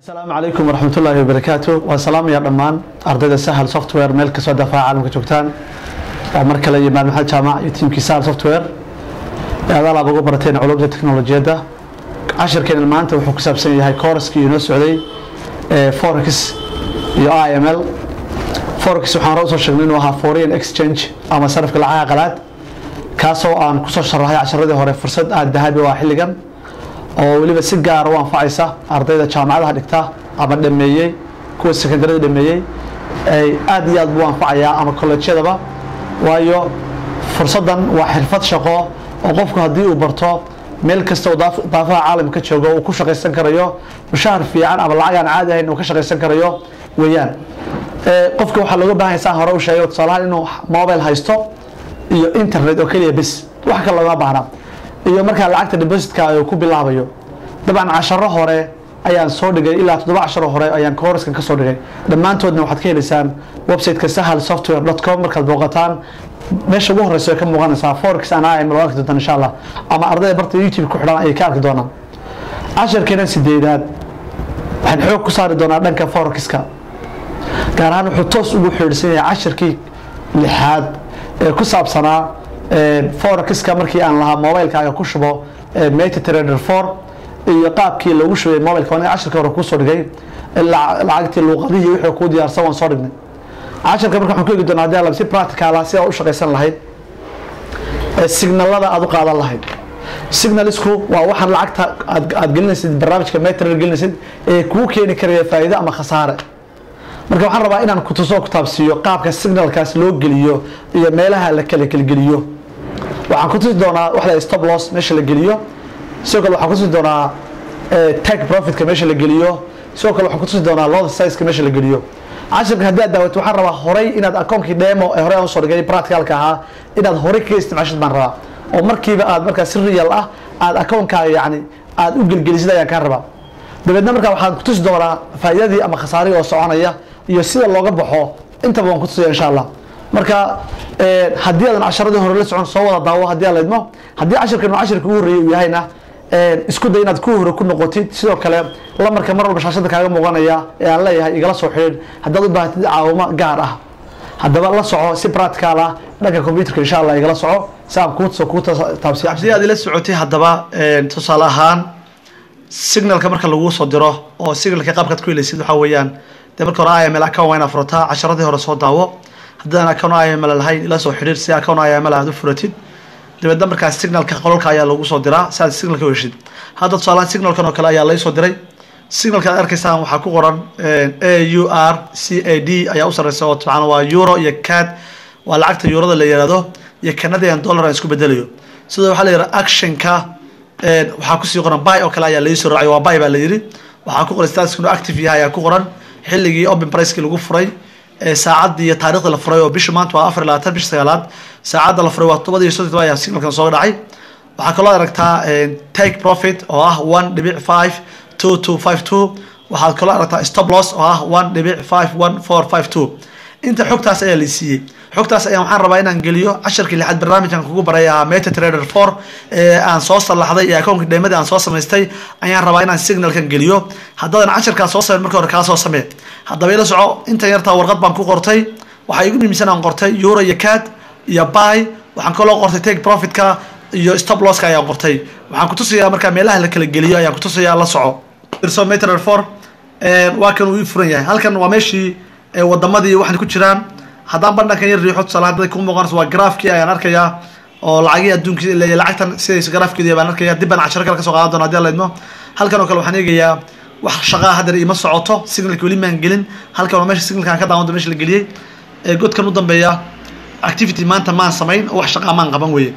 asalaamu calaykum waraxmat ullaahi wabarakaatu waan salaamaya dhammaan ardayda sahal software. Meel kastoo dafaaca caalamka joogtaan. Waa mar kale iyo maal maxamed jaamac iyo tiimkii sahal software. Ee adaalaab ugu barateen culumta teknolojiyadda. Cashirkeena maanta wuxuu ku saabsan yahay kooraskii inoo socday ee forex iyo i m l. Forex waxaan hore u soo sheegnay inuu ahaa foreign exchange ama sarafka lacagaha qalaad kaasoo aan ku soo sharaxay casharadii hore oo weliba si gaara u anfacaysa ardayda jaamacadaha dhigta ama dhameeyey kuwa sekondarada dhameeyey aad iyo aad buu anfacayaa ama kolleejyadaba. Waayo fursaddan waa xirfad shaqo oo qofku haddii uu barto meel kasta daaf- daafaha caalamka joogo uu ku shaqaysan karayo mushahar fiican ama lacag aan caadi ahayn uu ka shaqaysan karayo weeyaan. Ee, qofka waxaa looga baahan saan hore u sheegay tusaalahaan inuu mobile haysto iyo internet oo keliya bis. Wax kale looma baahna iyo markaa lacagta depositka uu ku bilaabayo. Dabcan casharo hore ayaan soo dhigay ilaa toddoba casharo hore ayaan kooraskan ka soo dhigay. Dhammaantoodna waxaad ka helaysaan website-ka sahal software com markaad booqataan. Meesha ugu horeysa way ka muuqanaysaa forex and im waa arki doontaan insha allah ama ardayda barta youtube ku xidhan ayay ka arki doonaan. Casharkeena sideedaad waxaan xoog ku saari doonaa dhanka forexka. Gaar ahaan wuxuu toos ugu xidhiidhsan yahay cashirkii lixaad ee ku saabsanaa forexka markii aan lahaa mobilekaaga ku shubo metatrader for iyo qaabkii loogu shubay mobilka aniga cashirka hore ku soo dhigay la- lacagtii luuqadihii wixii kuu diyaarsan waan soo dhignay. Cashirka marka waxaan ku eegi doonaa haddii alla si practical ah si aad u shaqaysan lahayd signalada aad u qaadan lahayd. Signalisku waa waxaan lacagta aad gelinaysid barnaamijka metrader gelinaysid ee kuu keeni karaya faa'iido ama khasaare. Marka waxaan rabaa inaan ku tuso ku taabsiiyo qaabka signalkaas loo geliyo iyo meelaha la kala gelgeliyo waxaan ku tusi doonaa waxda stop loss meesha la geliyo. Sidoo kale waxaan ku tusi doonaa eh, take profitka meesha la geliyo. Sidoo kale waxaan ku tusi doonaa lot sizeka meesha la geliyo. Cashirka haddii aad daawato waxaan rabaa horay inaad akoonkii demo ee horey aan u soo dhigay practicalka ahaa inaad horay kaga isticmaashid baan rabaa. Oo markiiba aad markaa si real ah aad akoonkaaga yacni aad u gelgelisid ayaan kaa rabaa. Dabeedna markaa waxaan ku tusi doonaa faa'iidadii ama khasaaradii oo soconaya iyo sida looga baxo. Intaba waan ku tusaya insha allah marka eh, haddii aadan casharadii hore la socon soo wada daawo haddii aan laydmo haddii cashirkan uu cashirka ugu horreeyay uu yahayna eh, isku day inaad ku hore ku noqotid sidoo kale lamarka mar walba shaashada kaaga muuqanaya ee aan leeyahay igala soo xidhiidh haddaad u baahatid caawimo gaar ah. Haddaba la soco si practical ah dhanka computerka insha allah igala soco si aan kuu kuu taabsiyo haddii aad ila socotay haddaba tusaale ahaan signalka marka lagu soo diro oo signalka qaabkaad ku helaysid waxaa weeyaan dee marka hore iml account waa inaad furataa casharadii hore soo daawo haddii aan account iml lahayn ila soo xidhiir si account iml aad u furatid. Dabeedna markaas signalka qolalka ayaa lagu soo diraa si aad signalka heshid. Hadda tusaalahaan signalkan oo kale ayaa laysoo diray. Signalka aad arkaysaan waxaa ku qoran a u r c a d ayaa u sareysa oo tabcan waa euro iyo cad waa lacagta eurada la yihahdo iyo canadian dollar aan isku bedelayo. Sidoo waxaa la yidhaha actionka waxaa ku sii qoran buy oo kale ayaa laisoo raacay. Waa buy baa la yidhi. Waxaa ku qoran status inuu active yahay ayaa ku qoran. Xilligii open pricekii lagu furay ee saacadii iyo taarikhda la furay oo bisha maanta waa afar iyo labaatan bisha sagaalaad saacadda la furay waa todobada iyo soddon ayaa signalkan soo dhacay. Waxaa kaloo aragtaa take profit oo ah one dhibic five two two five two. Waxaad kaloo aragtaa stop loss oo ah one dhibic five one four five two inta xogtaas ayaa la siiyey. Xogtaas ayaan waxaan rabaa inaan geliyo casharkii lixaad barnaamijkan kugu baray meta trader four ee aan soo sallaxday ee akoonkii dheemadii aan soo samaystay. Ayaan rabaa inaan signalkan geliyo. Haddaadan casharkaa soo sameyn marka hore kaa samee haddaba ila soco intan yartaa warqad baan ku qortay. Waxaa igu muhiimsan aan qortay. Euro iyo cad iyo buy. Waxaan kaloo qortay take profitka iyo stop losska ayaan qortay. Waxaan kutusayaa markaa meelaha la kala geliyo ayaan kutusayaa la soco. Meta four waa kan uu ii furan yahay. Halkan waa meeshii ee wadamadii waxaan ku jiraan. Haddaan bandhankan yar riixo tusaale hadday ku muuqanayso waa graafkii ayaan arkayaa oo lacagii adduunkii le- lacagtan sidays graafkeedii baan arkayaa. Dib baan casharo kale ka soo qaadan doona haddii aan laydmo halkan oo kale waxaan eegayaa wax shaqaa haddana ima socoto signalki weli maan gelin. Halkan waa meesha signalkaan ka daawan meesha la geliyey. Ee godkan u dambeeya activity maanta maan samayn oo wax shaqaa maan qaban weye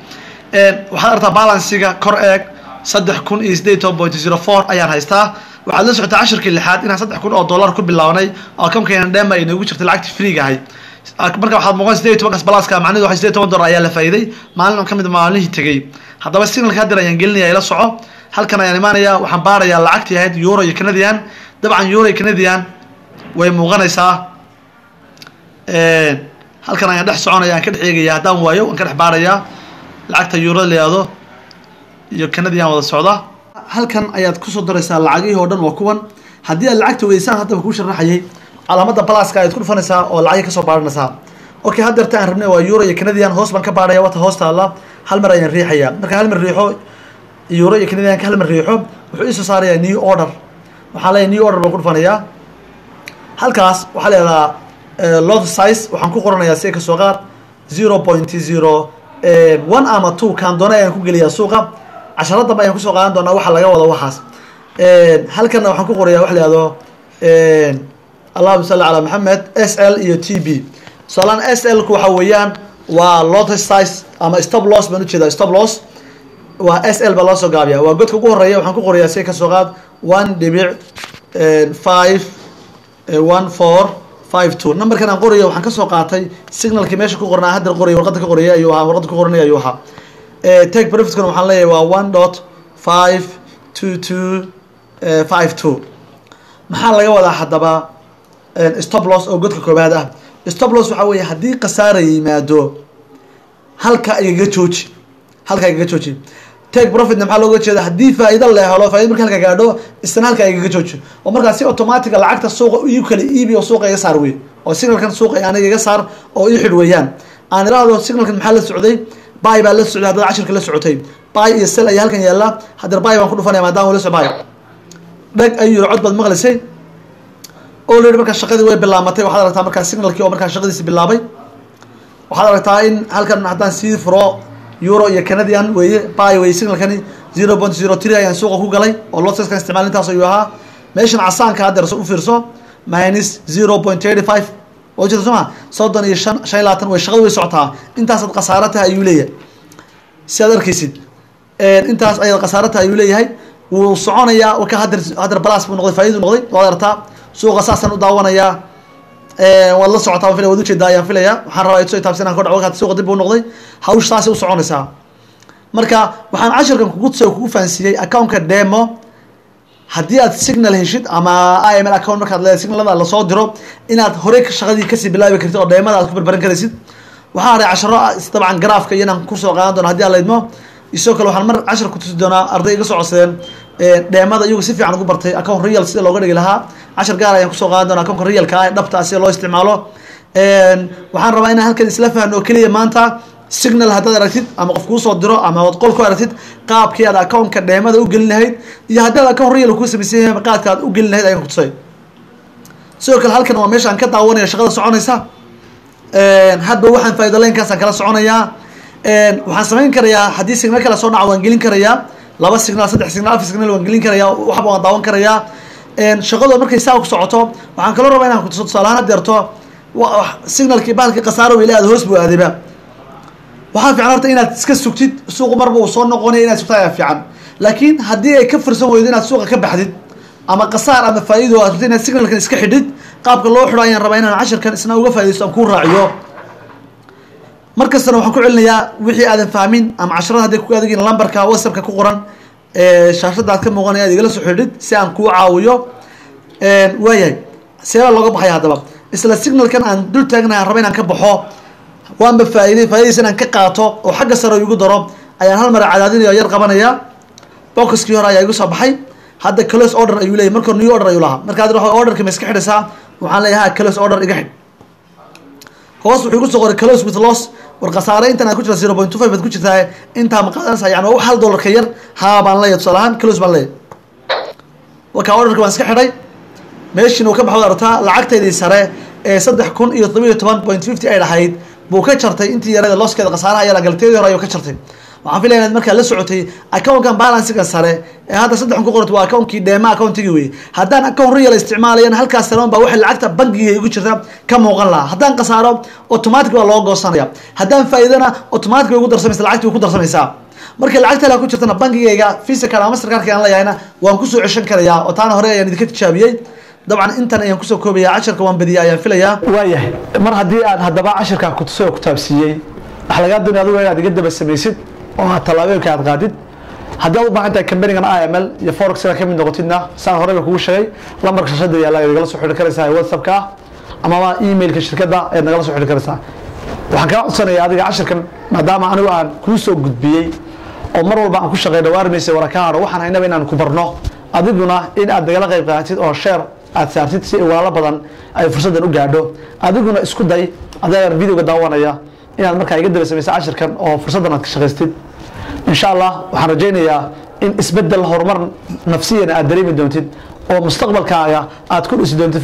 waxaad aragtaa balansiga kor eeg saddex kun iyo sideed toban ayaan haystaa. Waxaad la socotaa cashirkii lixaad inaan saddex kun oo dollar ku bilaawnay oo akamkayna dheema ay noogu jirtay lacagtii freega ahay. Marka waxaad muuqan sideed iyo tobankaas balaaska macnidu waxa sideed iyo toban dollar ayaa la faa'iiday. Maalin ka mid a maalmihii tegey. Haddaba signalka haddeer ayaan gelinaya ila soco. Halkan ayaan imaanayaa waxaan baarayaa lacagtii ahayd euro iyo canadian. Dabcan euro iyo canadian way muuqanaysaa. Halkan ayaan dhex soconaya aan ka dhex eegaya haddaan waayo waan ka dhex baarayaa. Lacagta euro la yihahdo iyo canadian wada socda. Halkan ayaad ku soo daraysaa lacagihii oo dhan waa kuwan. Haddii aad lacagta weysaan haddaba kuu sharaxayay. Calaamada balaska ayaad ku dhufanaysaa oo lacagay ka soo baadhanaysaa. Okay haddeerta aan rabnay waa euro iyo canadian. Hoos baan ka baadhaya wata hoos taalla. Hal mar ayaan riixaya. Marka hal mar riixo euro iyo canadianka hal mar riixo wuxuu iisoo saarayaa new order. Waxaan leeyahay new order baan ku dhufanayaa. Halkaas waxaa leedahaa lot size waxaan ku qoranayaa si ka soo qaad. zero point zero one ama two kaan doona ayaan ku geliyaa suuqa casharo dambe ayaan ku soo qaadan doonaa waxa laga wado waxaas. Halkana waxaan ku qorayaa wax la yihahdo allahuma salli calaa maxamed s l iyo t b. Tusaalahaan s l ku waxa weeyaan waa lot size ama stop loss baan u jeedaa stop loss. Waa s l baa loo soo gaabiya waa godka ugu horreeya waxaan ku qorayaa si ka soo qaad one dhibic five one four five two. Numberkan aan qorayo waxaan ka soo qaatay signalkii meesha ku qornaa hadda qoraya warqadda ka qoraya ayuu ahaa warqadda ku qoranaya ayuu ahaa take profitkana waxaan leeyahay waa one dot five two two five two. Maxaa laga wadaa haddaba stop loss oo godka koobaad ah? Stop loss waxaa weeye haddii khasaara yimaado halka igaga jooji halka igaga jooji. Take profitna maxaa looga jeeda haddii faa'iido la helo faaida marka halka gaadho isna halka igaga jooji. Oo markaa si automatica lacagta suuqa iu kala iibi oo suuqa iga saar wey oo signalkan suuqa aniga iga saar oo ii xidh weeyaan. Aan iraahdo signalkan maxaa la socday bay baa la socday haddana cashirka la socotay. Bay iyo sel ayaa halkan yaalla. Haddana bay baan ku dhufanaya maadaama la socbay dheg ayuu cod baad maqlaysay oo la yidhi markaa shaqadii way bilaamatay. Waxaad aragtaa markaa signalkii oo markaa shaqadiisi bilaabay. Waxaad aragtaa in halkan haddaan sii furo euro iyo canadian weeye bay weye signalkani. zero point zero three ayaan suuqa ku galay oo lotsaskan isticmaal intaas ayuu ahaa. Meeshan casaanka haddeer u fiirso minus zero point thirty five waa ujeeda soo ma soddon iyo shan shan iyo labaatan way shaqadu way socotaa. Intaasaad khasaaro tahay ayuu leeyahay. Si aad arkaysid intaas ayaad khasaaro tahay ayuu leeyahay. Wuu soconayaa waka hadeer hadeer balas buu noqday faa'idu noqday waad aragtaa. Suuqa saasaan u daawanayaa. Waad la socotaa filaya waad u jeedaa ayaan filaya waxaan rabaa idsoo taabsan aan kodhac wakaad suuqa dib buu noqday. Hawsh saasay u soconaysaa. Marka waxaan cashirkan kugu kugu fahansiiyey accountka demo haddii aad signal heshid ama i m l account markaad leedahay signalada la soo diro inaad horey shaqadii ka sii bilaabi kartid oo dheemada aad ku barbaran karaysid waxaa haray casharo dabcan garaafka iyo inaan ku soo qaadan doono. Hadii aan laydmo isoo kale waxaan mar cashar ku tusi doonaa arday iga soo codsadeen dheemada iyagu si fiican ugu bartay account real sida looga dhigi lahaa. Cashar gaar ayaan ku soo qaadan doona accountka realka ah dhabta ah sida loo isticmaalo. Waxaan rabaa inaan halkan isla fahno keliya maanta signal haddaad aragtid ama qof kuusoo diro ama ad qol ku aragtid qaabkii aad accountka dheemada u gelin lahayd iyo haddii aad account real kuu samaysan yahay qaadka aad u gelin lahayd ayaan kutusay sidoo kale halkan waa meesha aan ka daawanaya shaqada soconaysa. Hadba waxaan faa'ido laynkaasaan kala soconayaa waxaan samayn karayaa haddii signal kale soo dhaca waan gelin karayaa. Laba signal saddex signal afar signal waan gelin karayaa waxba waan daawan karayaa. Shaqadu markay saa ku socoto waxaan kaloo rabaa inaan kutuso tusaalahaan hadeerto signalkii bahalkii khasaaro weli aad hoos buu aadayba waxaa fiican horta inaad iska sugtid suuqu marba uu soo noqonaya inaad sugta ayaa fiican. Laakiin haddii ay ka fursan weydo inaad suuqa ka baxdid ama kasaar ama faa'ido aad rabtid inaad signalkan iska xidhid qaabka loo xidho ayaan rabaa inaan cashirkan isna uga faaidaysto aan kuu raaciyo. Markastana waxaan ku celinayaa wixii aadan fahmin ama casharada hadday ku adegiin lambarka whatsappka ku qoran shaashada aad ka muuqanaya ad igala soo xidhid si aan kuu caawiyo. Waayahay seebaa looga baxaya haddaba. Isla signalkan aan dul taagnahay aan raba inaan ka baxo waanba faa'iday faa'idaysa inaan ka qaato oo xagga sare igu daro ayaan hal mar cadaadinaya yar qabanaya. Boxkii hore ayaa igu soo baxay. Hadda close order ayuu leeyahy marka new order ayuu lahaa. Marka hadda orderka ma iska xidhaysaa waxaan leeyahay close order iga xidh. Hoos wuxuu igu soo qoray close with loss. War khasaare intan aad ku jirta zero point two five baad ku jirtaa intaa ma qaadanaysaa yani waa hal dollar ka yar. Haa baan leeyahay tusaale ahaan close baan leeyahay. Waka orderka waan iska xidhay. Meeshiina uu ka baxo aragtaa lacagtaydii sare ee saddex kun iyo todoba toban point fifty ay dhahayd buu ka jartay. Intii yarada looskeeda khasaaraha yala galteedii hore ayuu ka jartay. Waxaan filaya inaad markaa la socotay accountkan balansiga sare ee hadda saddex kun ku qorat waa accountkii dheema accountigii wey haddaan account real isticmaalayan halkaas sare baa waxay lacagta bankiga igu jirta ka muuqan lahaa. Haddaan khasaaro automatic baa loo goosanaya haddaan faa'iidana automatic way ugu darsamaysa lacagti way ku darsamaysaa. Markay lacagta ku jirtana bankigayga visa card ama master cardka aan leeyahayna waan ku soo ceshan karayaa oo taana hore ayaan idinka tijaabiyey dabcan intan ayaan ku soo koobaya casharka waan badiyay ayaan filayaa. Waayahay mar haddii aad haddaba cashirkaa kutusay oo kutaabsiiyey waxaa lagaa doonaya adigu inaad iga daba samaysid oo aad tallaabooyinka aad qaadid haddii aad u baahan tahay kambanigan i m l iyo forex inaad ka mid noqotidna saan horeyba kugu sheegay lambarka shashada yaalla ayaad igala soo xidhi karaysaa ee whatsappka ah amaba emailka shirkadda ayaad nagala soo xidhi karaysaa. Waxaan kaa codsanaya adiga cashirkan maadaama anigu aan kuu soo gudbiyey oo mar walba aan ku shaqeyno waarmaysa wara ka hadho waxaan haynaba inaan ku barno adiguna in aad nagala qayb qaadatid oo sheer aad saartid si walaalo badan ay fursaddan u gaadho. Adiguna isku day adeer videoga daawanaya inaad markaa iga daba samaysa cashirkan oo fursaddan aad ka shaqaystid. Insha allah waxaan rajaynayaa in isbeddel horumar nafsiyana aad dareemi doontid oo mustaqbalkaaga aad ku dhisi doontid